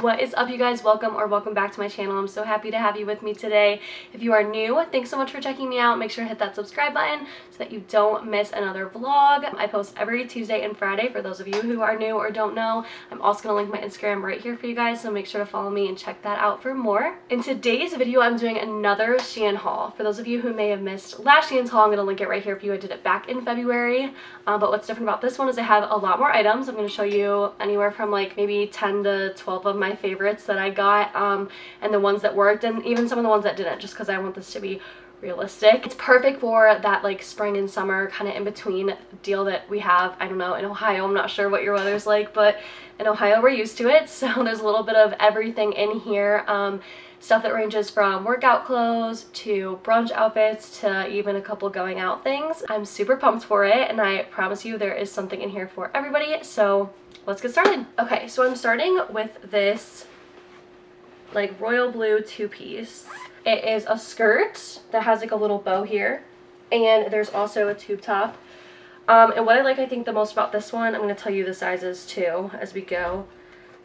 What is up you guys? Welcome or welcome back to my channel. I'm so happy to have you with me today. If you are new, thanks so much for checking me out. Make sure to hit that subscribe button so that you don't miss another vlog. I post every Tuesday and Friday for those of you who are new or don't know. I'm also going to link my Instagram right here for you guys, so make sure to follow me and check that out for more. In today's video, I'm doing another Shein haul. For those of you who may have missed last Shein's haul, I'm going to link it right here for you. I did it back in February, uh, but what's different about this one is I have a lot more items. I'm going to show you anywhere from like maybe 10 to 12 of my favorites that I got um, and the ones that worked and even some of the ones that didn't just because I want this to be realistic. It's perfect for that like spring and summer kind of in between deal that we have, I don't know, in Ohio. I'm not sure what your weather's like, but in Ohio we're used to it. So there's a little bit of everything in here. Um, stuff that ranges from workout clothes to brunch outfits to even a couple going out things. I'm super pumped for it and I promise you there is something in here for everybody. So let's get started. Okay, so I'm starting with this like royal blue two-piece. It is a skirt that has like a little bow here and there's also a tube top. Um, and what I like I think the most about this one, I'm going to tell you the sizes too as we go.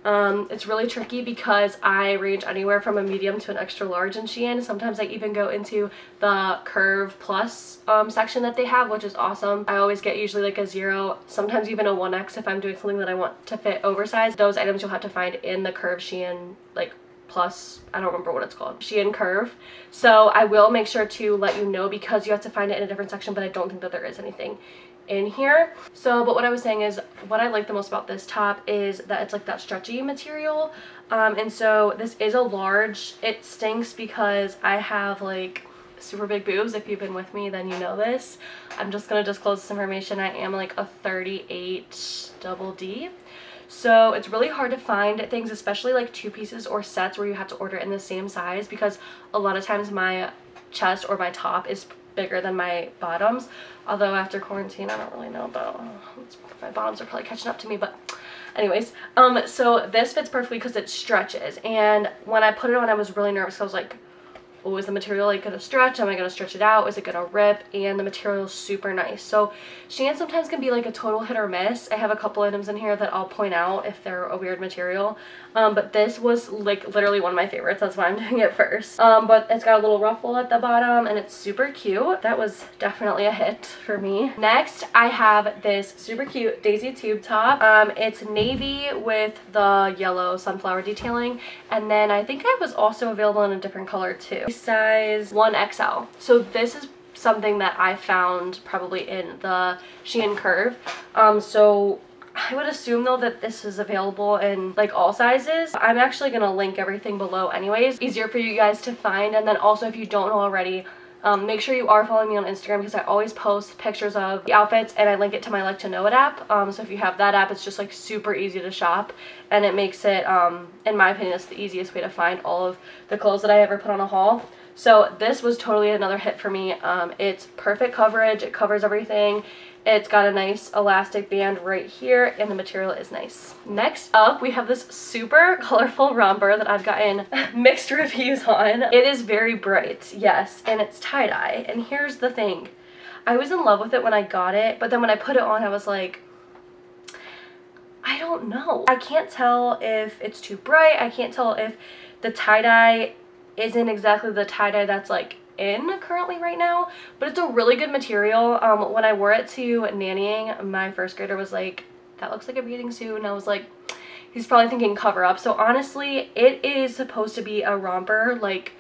Um, it's really tricky because I range anywhere from a medium to an extra large in Shein. Sometimes I even go into the Curve Plus um, section that they have, which is awesome. I always get usually like a zero, sometimes even a 1X if I'm doing something that I want to fit oversized. Those items you'll have to find in the Curve Shein like plus I don't remember what it's called Shein curve so I will make sure to let you know because you have to find it in a different section but I don't think that there is anything in here. So but what I was saying is what I like the most about this top is that it's like that stretchy material. Um, and so this is a large it stinks because I have like super big boobs. If you've been with me then you know this. I'm just gonna disclose this information. I am like a 38 double D. So it's really hard to find things, especially like two pieces or sets where you have to order in the same size because a lot of times my chest or my top is bigger than my bottoms. Although after quarantine, I don't really know about, my bottoms are probably catching up to me, but anyways. Um, so this fits perfectly because it stretches. And when I put it on, I was really nervous. I was like, oh, is the material like gonna stretch? Am I gonna stretch it out? Is it gonna rip? And the material is super nice. So Shein sometimes can be like a total hit or miss. I have a couple items in here that I'll point out if they're a weird material. Um, but this was like literally one of my favorites. That's why I'm doing it first. Um, but it's got a little ruffle at the bottom and it's super cute. That was definitely a hit for me. Next, I have this super cute Daisy tube top. Um, it's navy with the yellow sunflower detailing. And then I think it was also available in a different color too. Size 1XL. So this is something that I found probably in the Shein Curve. Um, so I would assume though that this is available in like all sizes. I'm actually to link everything below anyways. Easier for you guys to find and then also if you don't know already um, make sure you are following me on Instagram because I always post pictures of the outfits and I link it to my Like to Know It app. Um, so if you have that app, it's just like super easy to shop and it makes it, um, in my opinion, it's the easiest way to find all of the clothes that I ever put on a haul. So this was totally another hit for me. Um, it's perfect coverage. It covers everything. It's got a nice elastic band right here and the material is nice. Next up, we have this super colorful romper that I've gotten mixed reviews on. It is very bright, yes, and it's tie-dye. And here's the thing. I was in love with it when I got it, but then when I put it on, I was like, I don't know. I can't tell if it's too bright. I can't tell if the tie-dye isn't exactly the tie-dye that's like in currently right now but it's a really good material. Um when i wore it to nannying my first grader was like that looks like a bathing suit and i was like he's probably thinking cover up. So honestly it is supposed to be a romper like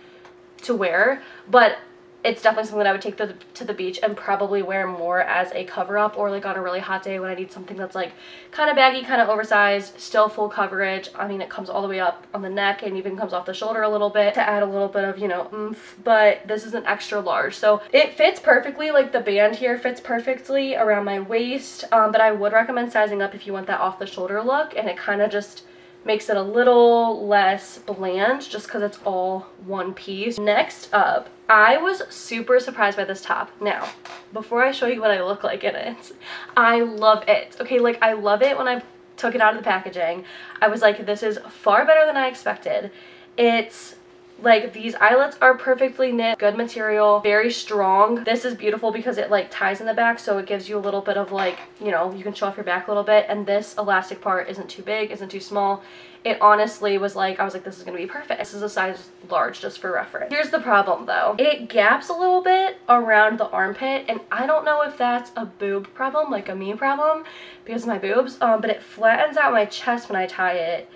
to wear but it's definitely something that I would take the, to the beach and probably wear more as a cover up or like on a really hot day when I need something that's like kind of baggy, kind of oversized, still full coverage. I mean, it comes all the way up on the neck and even comes off the shoulder a little bit to add a little bit of, you know, oomph, but this is an extra large. So it fits perfectly, like the band here fits perfectly around my waist, um, but I would recommend sizing up if you want that off the shoulder look and it kind of just makes it a little less bland just because it's all one piece. Next up, I was super surprised by this top. Now, before I show you what I look like in it, I love it. Okay, like I love it when I took it out of the packaging. I was like, this is far better than I expected. It's Like these eyelets are perfectly knit, good material, very strong. This is beautiful because it like ties in the back so it gives you a little bit of like, you know, you can show off your back a little bit and this elastic part isn't too big, isn't too small. It honestly was like, I was like, this is gonna be perfect. This is a size large just for reference. Here's the problem though. It gaps a little bit around the armpit and I don't know if that's a boob problem, like a me problem because of my boobs, um, but it flattens out my chest when I tie it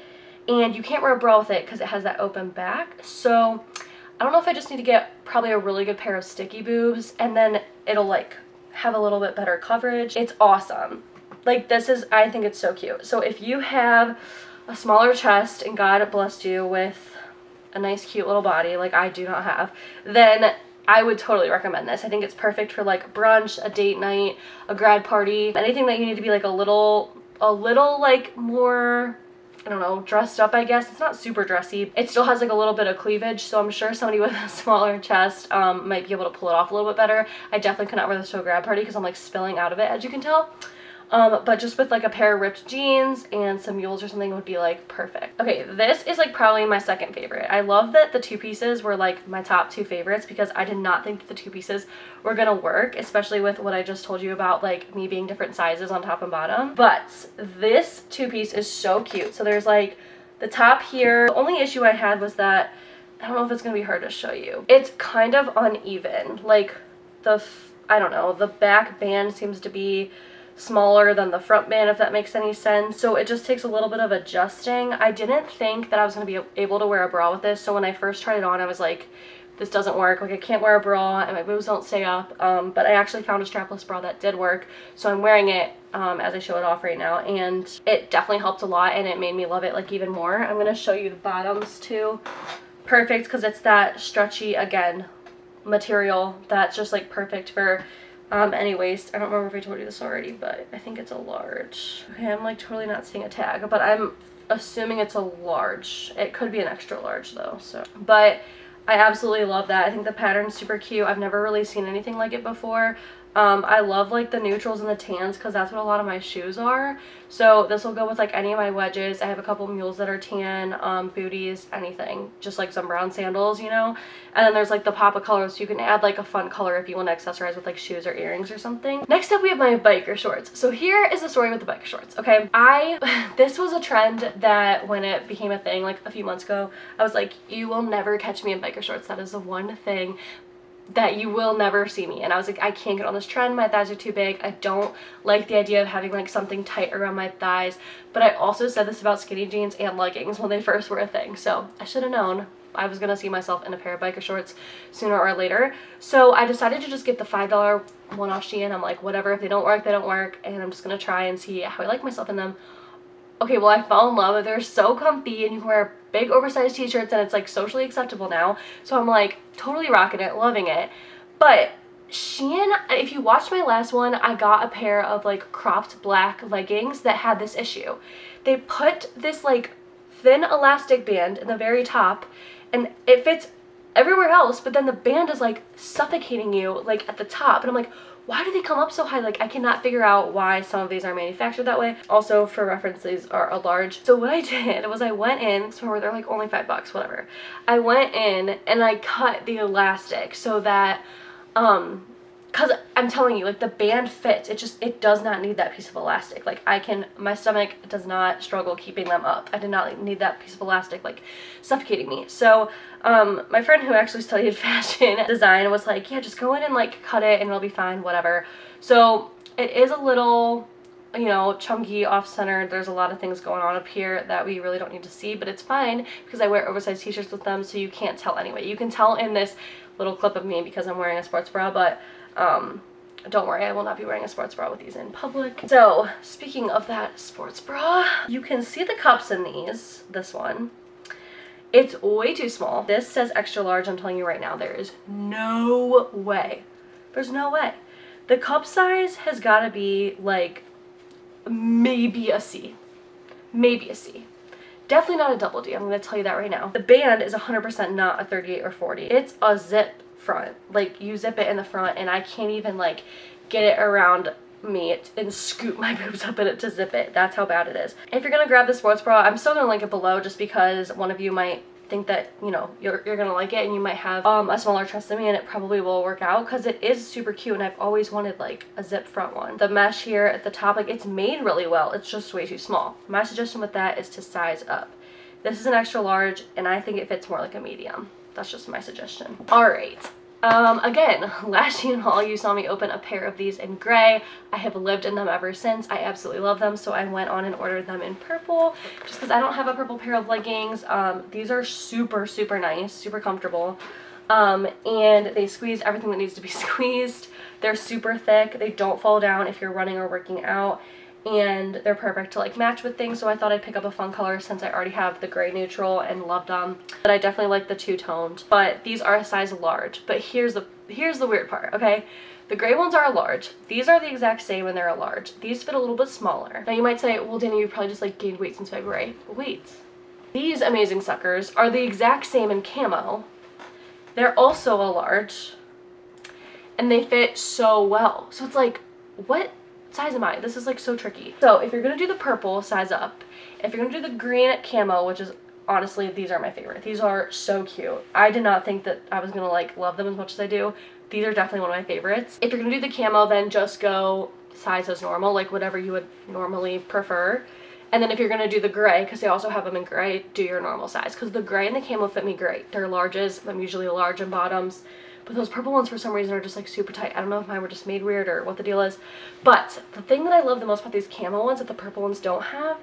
and you can't wear a bra with it because it has that open back. So I don't know if I just need to get probably a really good pair of sticky boobs and then it'll like have a little bit better coverage. It's awesome. Like this is, I think it's so cute. So if you have a smaller chest and God blessed you with a nice cute little body like I do not have, then I would totally recommend this. I think it's perfect for like brunch, a date night, a grad party, anything that you need to be like a little, a little like more I don't know, dressed up, I guess. It's not super dressy. It still has like a little bit of cleavage, so I'm sure somebody with a smaller chest um, might be able to pull it off a little bit better. I definitely could not wear this to a grad party because I'm like spilling out of it, as you can tell. Um, but just with like a pair of ripped jeans and some mules or something would be like perfect. Okay, this is like probably my second favorite. I love that the two pieces were like my top two favorites because I did not think that the two pieces were gonna work, especially with what I just told you about like me being different sizes on top and bottom. But this two piece is so cute. So there's like the top here. The only issue I had was that, I don't know if it's gonna be hard to show you. It's kind of uneven. Like the, I don't know, the back band seems to be smaller than the front band if that makes any sense. So it just takes a little bit of adjusting. I didn't think that I was going to be able to wear a bra with this. So when I first tried it on I was like this doesn't work. Like I can't wear a bra and my boobs don't stay up. Um, but I actually found a strapless bra that did work. So I'm wearing it um, as I show it off right now. And it definitely helped a lot and it made me love it like even more. I'm going to show you the bottoms too. Perfect because it's that stretchy again material that's just like perfect for um, any waist. I don't remember if I told you this already, but I think it's a large. Okay, I'm like totally not seeing a tag, but I'm assuming it's a large. It could be an extra large though, so. But I absolutely love that. I think the pattern's super cute. I've never really seen anything like it before. Um, I love like the neutrals and the tans because that's what a lot of my shoes are. So this will go with like any of my wedges. I have a couple mules that are tan, um, booties, anything. Just like some brown sandals, you know. And then there's like the pop of colors so you can add like a fun color if you want to accessorize with like shoes or earrings or something. Next up we have my biker shorts. So here is the story with the biker shorts, okay? I, this was a trend that when it became a thing like a few months ago, I was like, you will never catch me in biker shorts. That is the one thing that you will never see me. And I was like I can't get on this trend. My thighs are too big. I don't like the idea of having like something tight around my thighs. But I also said this about skinny jeans and leggings when they first were a thing. So I should have known I was gonna see myself in a pair of biker shorts sooner or later. So I decided to just get the five dollar one off Shein. I'm like whatever. If they don't work they don't work. And I'm just gonna try and see how I like myself in them okay, well, I fell in love. They're so comfy and you can wear big oversized t-shirts and it's like socially acceptable now. So I'm like totally rocking it, loving it. But Shein, if you watched my last one, I got a pair of like cropped black leggings that had this issue. They put this like thin elastic band in the very top and it fits everywhere else, but then the band is like suffocating you like at the top. And I'm like, why do they come up so high? Like I cannot figure out why some of these are manufactured that way. Also for reference, these are a large. So what I did was I went in, so they're like only five bucks, whatever. I went in and I cut the elastic so that um because I'm telling you, like the band fits. It just, it does not need that piece of elastic. Like I can, my stomach does not struggle keeping them up. I did not need that piece of elastic like suffocating me. So um, my friend who actually studied fashion design was like, yeah, just go in and like cut it and it'll be fine, whatever. So it is a little, you know, chunky, off-center. There's a lot of things going on up here that we really don't need to see, but it's fine because I wear oversized t-shirts with them so you can't tell anyway. You can tell in this little clip of me because I'm wearing a sports bra, but um, don't worry, I will not be wearing a sports bra with these in public. So, speaking of that sports bra, you can see the cups in these, this one. It's way too small. This says extra large, I'm telling you right now, there is no way. There's no way. The cup size has got to be like maybe a C. Maybe a C. Definitely not a double D, I'm going to tell you that right now. The band is 100% not a 38 or 40. It's a zip front. Like you zip it in the front and I can't even like get it around me and scoop my boobs up in it to zip it. That's how bad it is. If you're to grab the sports bra, I'm still to link it below just because one of you might think that, you know, you're, you're gonna like it and you might have um, a smaller chest than me and it probably will work out because it is super cute and I've always wanted like a zip front one. The mesh here at the top, like it's made really well. It's just way too small. My suggestion with that is to size up. This is an extra large and I think it fits more like a medium. That's just my suggestion. All right. Um, again, last Shein haul, you saw me open a pair of these in gray. I have lived in them ever since. I absolutely love them, so I went on and ordered them in purple just because I don't have a purple pair of leggings. Um, these are super, super nice, super comfortable. Um, and they squeeze everything that needs to be squeezed. They're super thick. They don't fall down if you're running or working out and they're perfect to like match with things so I thought I'd pick up a fun color since I already have the gray neutral and love them but I definitely like the two-toned. But these are a size large. But here's the here's the weird part okay? The gray ones are a large. These are the exact same and they're a large. These fit a little bit smaller. Now you might say well Danny you probably just like gained weight since February. Wait. These amazing suckers are the exact same in camo. They're also a large. And they fit so well. So it's like what size am I? This is like so tricky. So if you're to do the purple, size up. If you're to do the green camo, which is honestly, these are my favorite. These are so cute. I did not think that I was to like love them as much as I do. These are definitely one of my favorites. If you're to do the camo, then just go size as normal, like whatever you would normally prefer. And then if you're going to do the gray, because they also have them in gray, do your normal size. Because the gray and the camo fit me great. They're larges. I'm usually large in bottoms. But those purple ones for some reason are just like super tight. I don't know if mine were just made weird or what the deal is. But the thing that I love the most about these camo ones that the purple ones don't have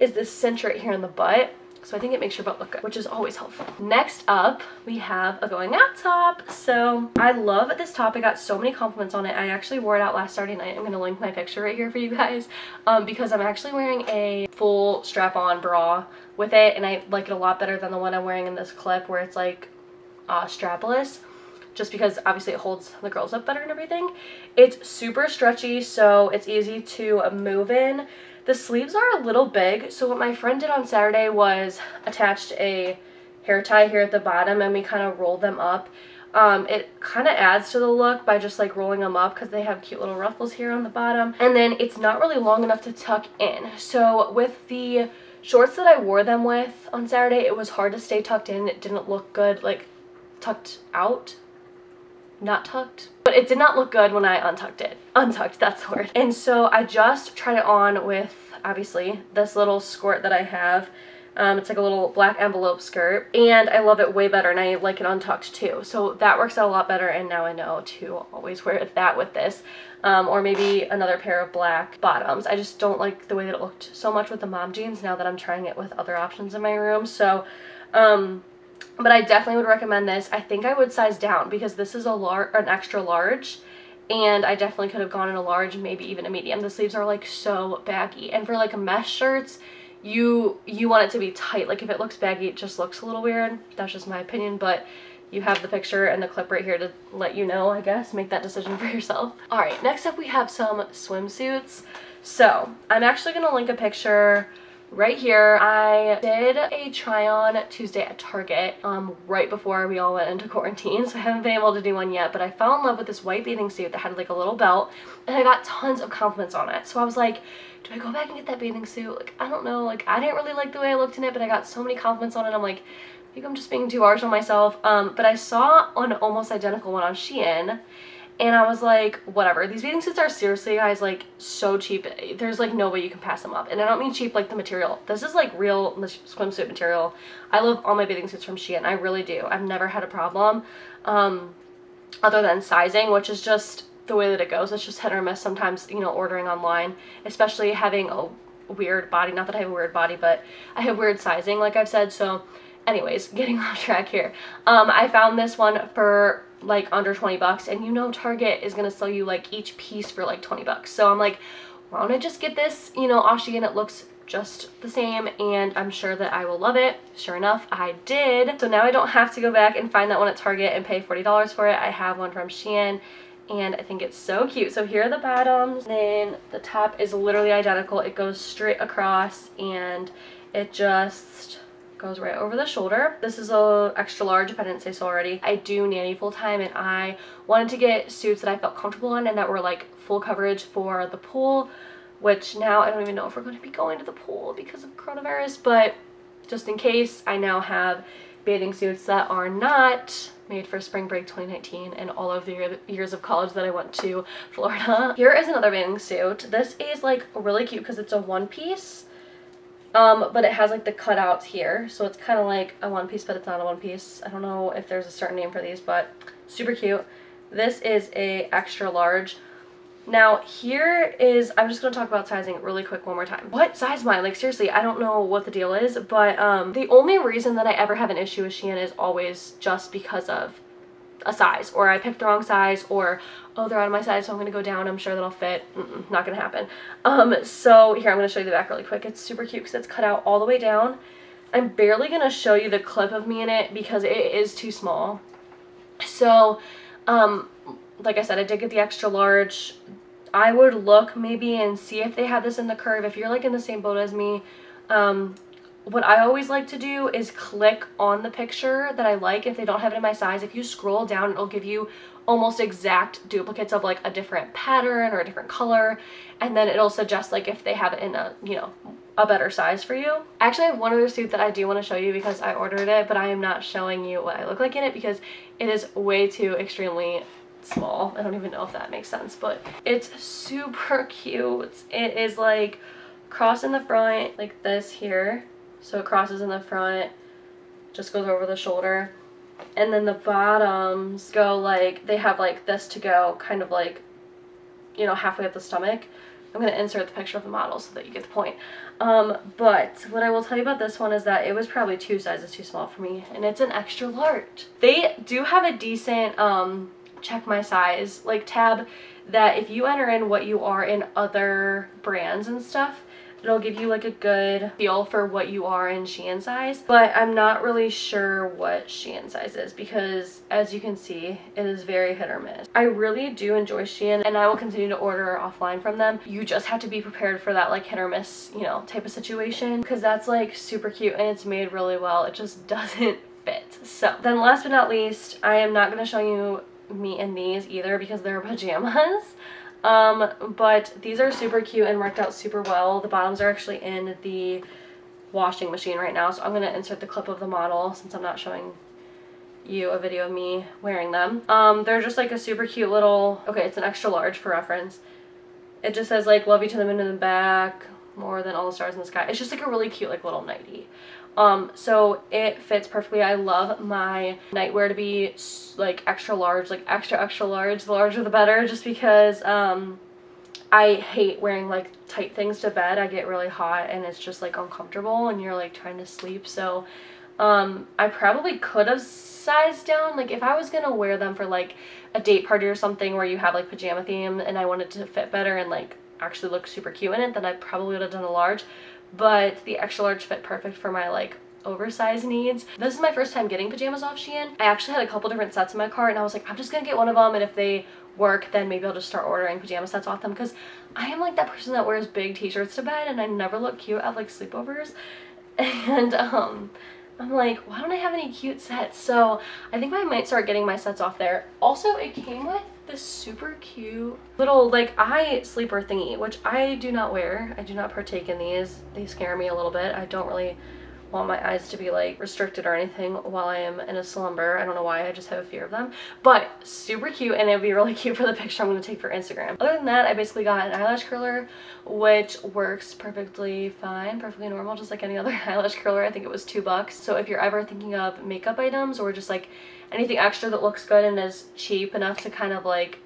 is this cinch right here in the butt. So I think it makes your butt look good, which is always helpful. Next up, we have a going out top. So I love this top. I got so many compliments on it. I actually wore it out last Saturday night. I'm going to link my picture right here for you guys um, because I'm actually wearing a full strap-on bra with it and I like it a lot better than the one I'm wearing in this clip where it's like uh, strapless just because obviously it holds the girls up better and everything. It's super stretchy, so it's easy to move in. The sleeves are a little big, so what my friend did on Saturday was attached a hair tie here at the bottom and we kind of rolled them up. Um, it kind of adds to the look by just like rolling them up because they have cute little ruffles here on the bottom. And then it's not really long enough to tuck in. So with the shorts that I wore them with on Saturday, it was hard to stay tucked in. It didn't look good like tucked out not tucked. But it did not look good when I untucked it. Untucked, that's the word. And so I just tried it on with, obviously, this little skirt that I have. Um, it's like a little black envelope skirt and I love it way better and I like it untucked too. So that works out a lot better and now I know to always wear that with this. Um, or maybe another pair of black bottoms. I just don't like the way that it looked so much with the mom jeans now that I'm trying it with other options in my room. So um, but I definitely would recommend this. I think I would size down because this is a large, an extra large and I definitely could have gone in a large maybe even a medium. The sleeves are like so baggy and for like a mesh shirts you you want it to be tight. Like if it looks baggy it just looks a little weird. That's just my opinion but you have the picture and the clip right here to let you know I guess. Make that decision for yourself. Alright next up we have some swimsuits. So I'm actually to link a picture right here. I did a try on Tuesday at Target um, right before we all went into quarantine, so I haven't been able to do one yet, but I fell in love with this white bathing suit that had like a little belt, and I got tons of compliments on it. So I was like, do I go back and get that bathing suit? Like, I don't know. Like, I didn't really like the way I looked in it, but I got so many compliments on it. I'm like, I think I'm just being too harsh on myself. Um, but I saw an almost identical one on Shein, and I was like, whatever. These bathing suits are seriously, guys, like so cheap. There's like no way you can pass them up. And I don't mean cheap like the material. This is like real swimsuit material. I love all my bathing suits from Shein. I really do. I've never had a problem um, other than sizing, which is just the way that it goes. It's just hit or miss sometimes, you know, ordering online, especially having a weird body. Not that I have a weird body, but I have weird sizing, like I've said. So anyways, getting off track here. Um, I found this one for like under 20 bucks and you know Target is gonna sell you like each piece for like 20 bucks so I'm like why don't I just get this you know Ashi and it looks just the same and I'm sure that I will love it. Sure enough, I did. So now I don't have to go back and find that one at Target and pay $40 for it. I have one from Shein and I think it's so cute. So here are the bottoms, then the top is literally identical. It goes straight across and it just goes right over the shoulder. This is a extra large if I didn't say so already. I do nanny full time and I wanted to get suits that I felt comfortable in and that were like full coverage for the pool which now I don't even know if we're going to be going to the pool because of coronavirus but just in case I now have bathing suits that are not made for spring break 2019 and all of the years of college that I went to Florida. Here is another bathing suit. This is like really cute because it's a one piece. Um, but it has like the cutouts here. So it's kind of like a one piece, but it's not a one piece. I don't know if there's a certain name for these, but super cute. This is a extra large. Now here is, I'm just going to talk about sizing really quick one more time. What size I? Like seriously, I don't know what the deal is, but um, the only reason that I ever have an issue with Shein is always just because of a size or I picked the wrong size or oh they're out of my size so I'm gonna go down I'm sure that'll fit. Mm -mm, not gonna happen. Um so here I'm gonna show you the back really quick. It's super cute because it's cut out all the way down. I'm barely gonna show you the clip of me in it because it is too small. So um like I said I did get the extra large. I would look maybe and see if they have this in the curve. If you're like in the same boat as me um what I always like to do is click on the picture that I like if they don't have it in my size. If you scroll down, it'll give you almost exact duplicates of like a different pattern or a different color. And then it'll suggest like if they have it in a, you know, a better size for you. Actually, I actually have one other suit that I do want to show you because I ordered it, but I am not showing you what I look like in it because it is way too extremely small. I don't even know if that makes sense, but it's super cute. It is like cross in the front like this here so it crosses in the front, just goes over the shoulder. And then the bottoms go like, they have like this to go kind of like, you know, halfway up the stomach. I'm going to insert the picture of the model so that you get the point. Um, but what I will tell you about this one is that it was probably two sizes too small for me and it's an extra large. They do have a decent um, check my size like tab that if you enter in what you are in other brands and stuff, It'll give you like a good feel for what you are in Shein size. But I'm not really sure what Shein size is because as you can see, it is very hit or miss. I really do enjoy Shein and I will continue to order offline from them. You just have to be prepared for that like hit or miss, you know, type of situation because that's like super cute and it's made really well. It just doesn't fit. So then last but not least, I am not going to show you me in these either because they're pajamas. Um, but these are super cute and worked out super well. The bottoms are actually in the washing machine right now, so I'm going to insert the clip of the model since I'm not showing you a video of me wearing them. Um, they're just like a super cute little, okay, it's an extra large for reference. It just says like, love you to the moon in the back, more than all the stars in the sky. It's just like a really cute like little nightie. Um, so it fits perfectly. I love my nightwear to be like extra large, like extra extra large. The larger the better just because um, I hate wearing like tight things to bed. I get really hot and it's just like uncomfortable and you're like trying to sleep. So um, I probably could have sized down. Like if I was going to wear them for like a date party or something where you have like pajama theme and I wanted to fit better and like actually look super cute in it, then I probably would have done a large but the extra large fit perfect for my like oversized needs. This is my first time getting pajamas off Shein. I actually had a couple different sets in my cart and I was like, I'm just gonna get one of them and if they work then maybe I'll just start ordering pajama sets off them because I am like that person that wears big t-shirts to bed and I never look cute at like sleepovers and um I'm like, why don't I have any cute sets? So I think I might start getting my sets off there. Also, it came with this super cute little like eye sleeper thingy, which I do not wear. I do not partake in these. They scare me a little bit. I don't really want my eyes to be like restricted or anything while I am in a slumber. I don't know why, I just have a fear of them. But super cute and it'd be really cute for the picture I'm to take for Instagram. Other than that, I basically got an eyelash curler which works perfectly fine, perfectly normal, just like any other eyelash curler. I think it was two bucks. So if you're ever thinking of makeup items or just like anything extra that looks good and is cheap enough to kind of like,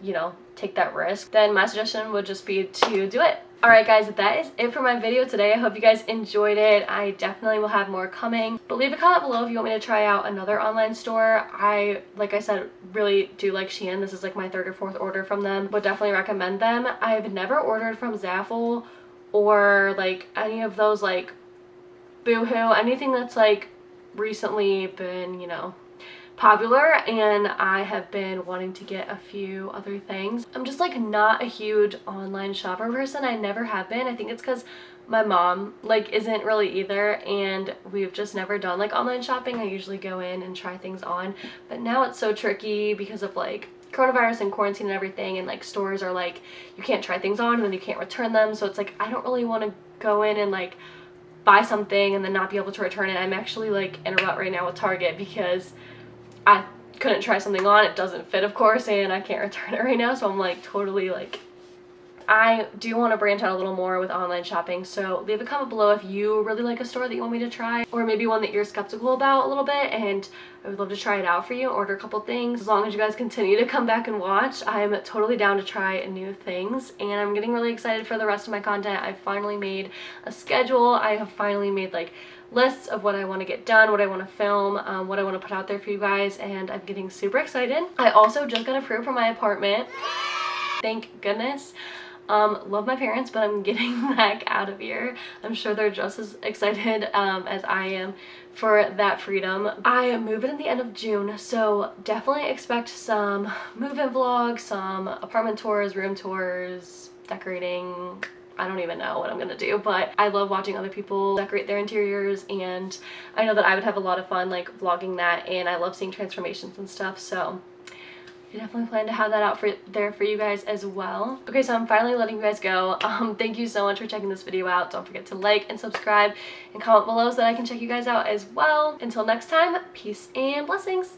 you know, take that risk, then my suggestion would just be to do it. Alright guys, that is it for my video today. I hope you guys enjoyed it. I definitely will have more coming. But leave a comment below if you want me to try out another online store. I, like I said, really do like Shein. This is like my third or fourth order from them. Would definitely recommend them. I've never ordered from Zaful or like any of those like Boohoo. Anything that's like recently been, you know, popular and I have been wanting to get a few other things. I'm just like not a huge online shopper person. I never have been. I think it's because my mom like isn't really either and we've just never done like online shopping. I usually go in and try things on but now it's so tricky because of like coronavirus and quarantine and everything and like stores are like you can't try things on and then you can't return them so it's like I don't really want to go in and like buy something and then not be able to return it. I'm actually like in a rut right now with Target because I couldn't try something on. It doesn't fit, of course, and I can't return it right now. So I'm like totally like I do want to branch out a little more with online shopping, so leave a comment below if you really like a store that you want me to try, or maybe one that you're skeptical about a little bit, and I would love to try it out for you, order a couple things. As long as you guys continue to come back and watch, I'm totally down to try new things, and I'm getting really excited for the rest of my content. I finally made a schedule. I have finally made like lists of what I want to get done, what I want to film, um, what I want to put out there for you guys, and I'm getting super excited. I also just got approved for my apartment. Thank goodness. Um, love my parents, but I'm getting heck out of here. I'm sure they're just as excited um, as I am for that freedom. I move in at the end of June, so definitely expect some move-in vlogs, some apartment tours, room tours, decorating, I don't even know what I'm gonna do, but I love watching other people decorate their interiors and I know that I would have a lot of fun like vlogging that and I love seeing transformations and stuff, so I definitely plan to have that out for there for you guys as well. Okay, so I'm finally letting you guys go. Um, thank you so much for checking this video out. Don't forget to like and subscribe and comment below so that I can check you guys out as well. Until next time, peace and blessings.